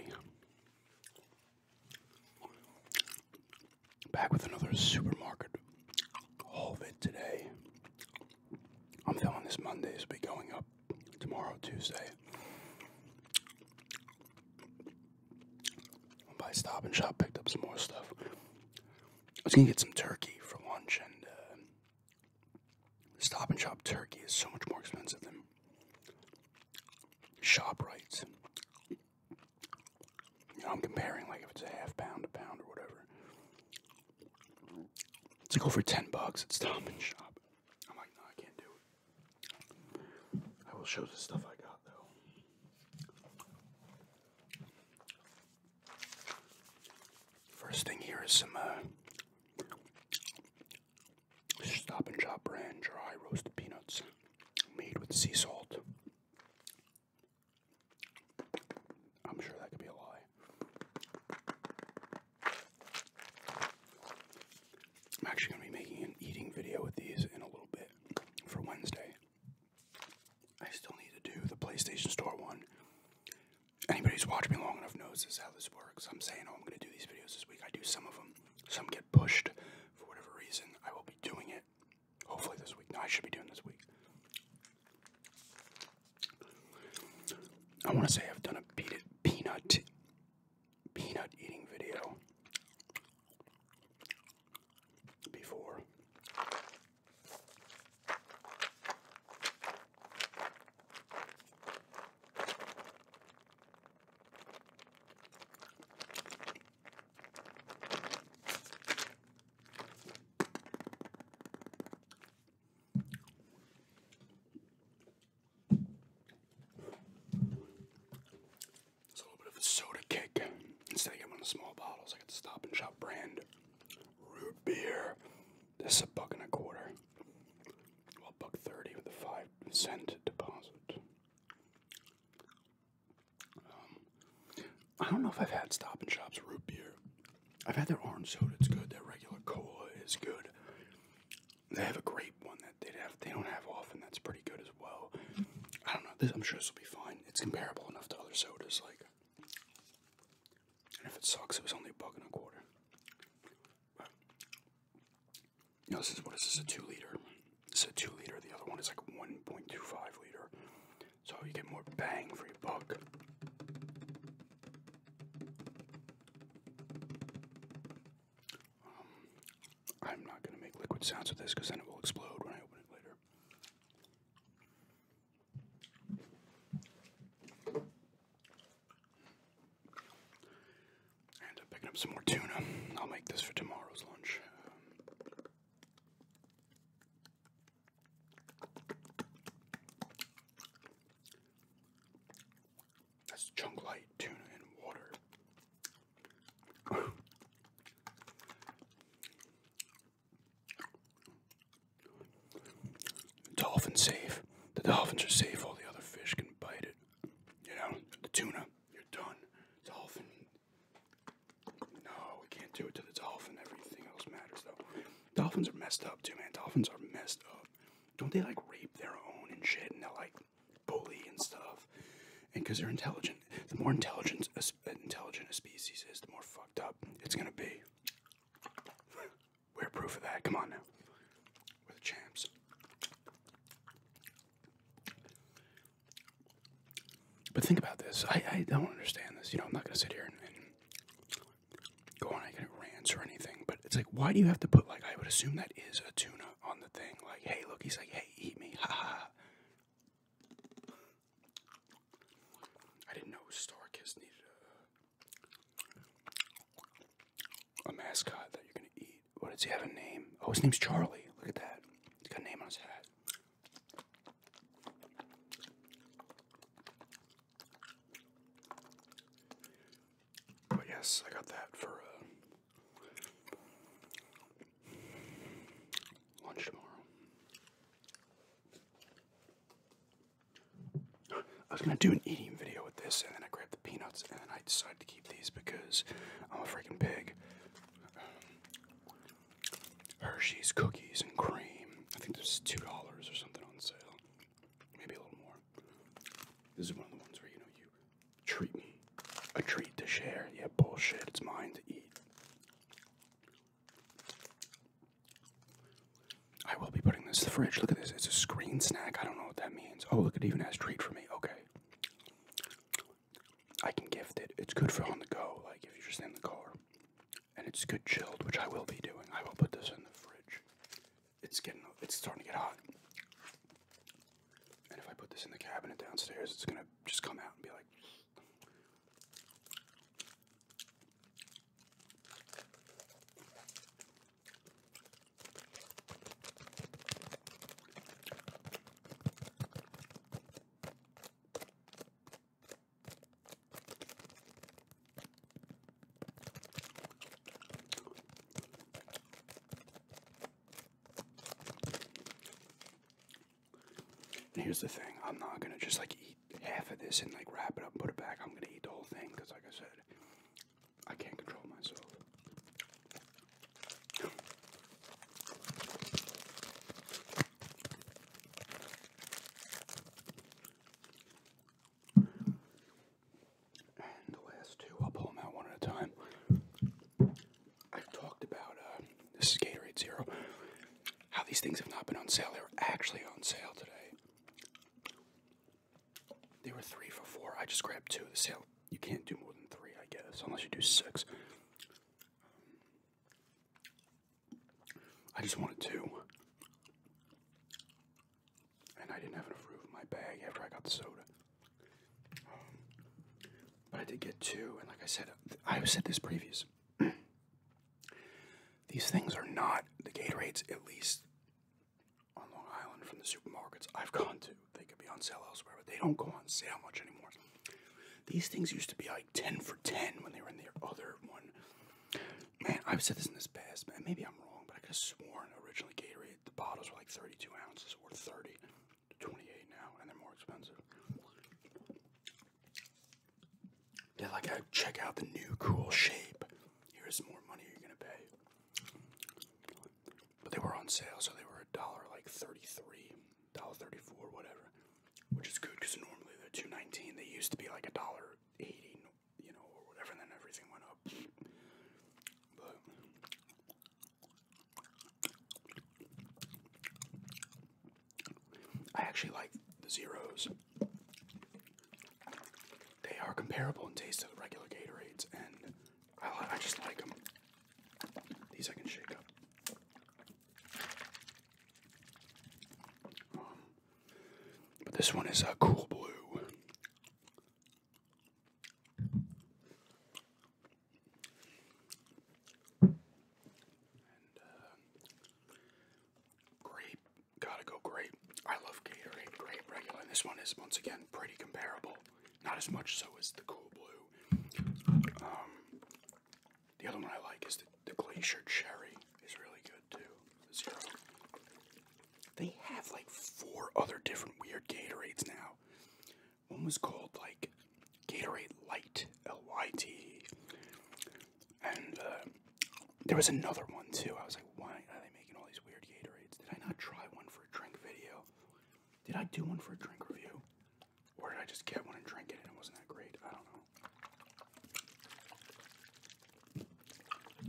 everybody. Back with another supermarket haul vid today. I'm filming this Monday, so be going up tomorrow, Tuesday. By Stop and Shop, picked up some more stuff. I was gonna get some turkey for lunch, and uh, Stop and Shop turkey is so much more expensive than ShopRite's. I'm comparing like if it's a half pound, a pound, or whatever. It's like over ten bucks at Stop and Shop. I'm like, no, I can't do it. I will show the stuff I got though. First thing here is some uh, Stop and Shop brand dry roasted peanuts made with sea salt. I'm sure that could be a lie. I'm actually going to be making an eating video with these in a little bit for Wednesday. I still need to do the PlayStation Store one. Anybody who's watched me long enough knows this how this works. I'm saying, oh, I'm going to do these videos this week. I do some of them. Some get pushed for whatever reason. I will be doing it hopefully this week. No, I should be doing this week. I want to say I've done a peanut peanut peanut eating video before. It's a little bit of a soda kick. Instead of getting one of the small bottles, I get the Stop and Shop brand root beer. This is a buck and a quarter. Well, buck thirty with a five cent deposit. Um, I don't know if I've had Stop and Shop's root beer. I've had their orange soda. It's good. Their regular cola is good. They have a grape one that they have. They don't have often. That's pretty good as well. I don't know. This, I'm sure this will be fine. It's comparable enough to other sodas. Like, it sucks, it was only a buck and a quarter. But, you know, this is what is this? A two liter. This is a two liter. The other one is like 1.25 liter. So you get more bang for your buck. Um, I'm not gonna make liquid sounds with this because then it will explode when I open it later. And I'm picking up some more tuna. I'll make this for tomorrow's lunch. That's chunk light tuna in water. Dolphin safe. The dolphins are safe. All the other fish can bite it. You know, the tuna, you're done. Dolphin. No, we can't do it to the dolphin. Everything else matters, though. Dolphins are messed up, too, man. Dolphins are messed up. Don't they, like, rape their own and shit? And they're, like, bully and stuff. And because they're intelligent. The more intelligent a, intelligent a species is, the more fucked up it's gonna be. We're proof of that. Come on now. We're the champs. But think about this. I, I don't understand this. You know, I'm not to sit here and, and go on any kind of rants or anything. But it's like, why do you have to put, like, I would assume that is a tuna on the thing. Like, hey, look, he's like, hey, eat me. Ha ha. I didn't know Starkist needed a, a mascot that you're to eat. What does he have a name? Oh, his name's Charlie. Look at that. He's got a name on his hat. But yes, I got that for uh, was gonna do an eating video with this, and then I grabbed the peanuts, and then I decided to keep these because I'm a freaking pig. Hershey's cookies and cream. I think there's two dollars or something on sale, maybe a little more. This is one of the ones where you know you treat me, a treat to share. Yeah, bullshit. It's mine to eat. I will be putting this in the fridge. Look at this. It's a screen snack. I don't know what that means. Oh, look, it even has treat for me. It's good for on the go, like if you're just in the car. And it's good chilled, which I will be doing. I will put this in the fridge. It's getting, it's starting to get hot. And if I put this in the cabinet downstairs, it's gonna just come out and here's the thing, I'm not gonna just like eat half of this and like wrap it up and put it back. I'm gonna eat the whole thing because, like I said, I can't control myself. And the last two, I'll pull them out one at a time. I've talked about uh, this is Gatorade Zero. How these things have not been on sale. They were actually on sale today. Three for four. I just grabbed two. The sale you can't do more than three, I guess, unless you do six. I just wanted two. And I didn't have enough room in my bag after I got the soda. Um, but I did get two, and like I said, I've said this previous. These things are not the Gatorades, at least on Long Island from the supermarkets I've gone to. On sale elsewhere, but they don't go on sale much anymore. These things used to be like 10 for 10 when they were in their other one. Man, I've said this in this past, man. Maybe I'm wrong, but I could have sworn originally Gatorade, the bottles were like 32 ounces or 30 to 28 now, and they're more expensive. They're like, uh, check out the new cool shape. Here's more money you're gonna pay. But they were on sale, so they were a dollar like 33, dollar 34, whatever. Which is good because normally they're 219. They used to be like a dollar 80, you know, or whatever, and then everything went up. But I actually like the zeros. They are comparable in taste to the regular Gatorades, and I, I just like them. These I can shake up. Um, but this one is a cool blue. Uh, grape, gotta go grape. I love Gatorade, grape, regular. This one is once again pretty comparable. Not as much so as the cool blue. Um, the other one I like is the, the Glacier Cherry. is really good too. Zero. They have like four other different weird Gatorades now. One was called like Gatorade Light, L Y T. And uh, there was another one too. I was like, why are they making all these weird Gatorades? Did I not try one for a drink video? Did I do one for a drink review? Or did I just get one and drink it and it wasn't that great? I don't know.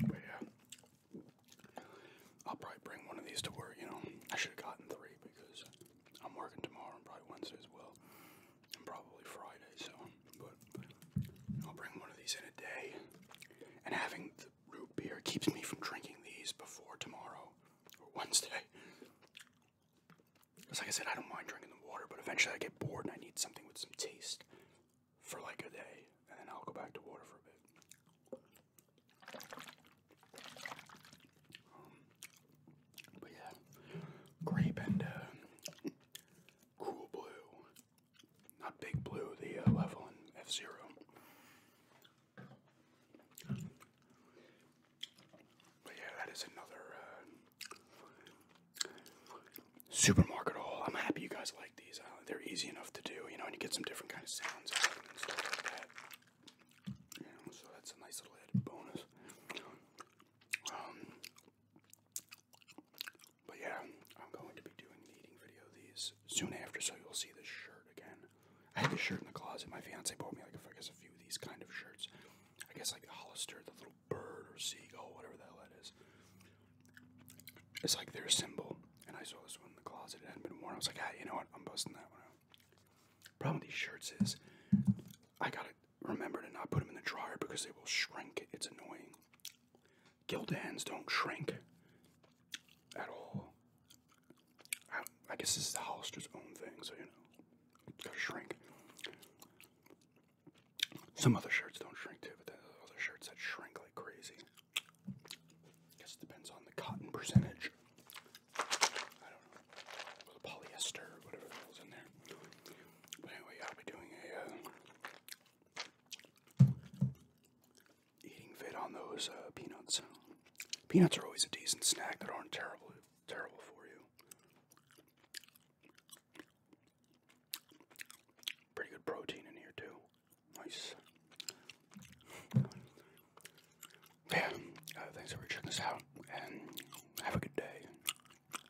But yeah. I'll probably bring one of these to work, you know. I should have gotten three because I'm working tomorrow and probably As well. And probably Friday, so but I'll bring one of these in a day. And having the root beer keeps me from drinking these before tomorrow or Wednesday. Because, like I said, I don't mind drinking the water, but eventually I get bored and I need something with some taste for like a day, and then I'll go back to water for a bit. Um, but yeah, grape and uh, cool blue, not big blue, the uh, level in F Zero. But yeah, that is another uh, supermarket haul. I'm happy you guys like these. Uh, they're easy enough to do, you know, and you get some different kind of sounds out and stuff like that. You know, so that's a nice little added bonus. Um, but yeah, I'm going to be doing the eating video of these soon after, so you'll see this shirt again. I had this shirt in the closet. My fiance bought me like I guess a few of these kind of shirts. I guess like the Hollister, the little bird or seagull, whatever the hell that is. It's like their symbol, and I saw this one in the closet. It hadn't been worn. I was like, ah, you know what? I'm busting that one out. Problem with these shirts is I gotta remember to not put them in the dryer because they will shrink. It's annoying. Gildans don't shrink at all. I, I guess this is the Hollister's own thing, so you know, it's gotta shrink. Some other shirts don't shrink too, but are other shirts that shrink like crazy. Guess it depends on the cotton percentage. I don't know. Or the polyester, whatever the hell's in there. But anyway, I'll be doing a uh, eating vid on those uh, peanuts. Peanuts are always a decent snack that aren't terrible, terrible for you. Pretty good protein in here too. Nice. Yeah. Uh, thanks for checking this out, and have a good day.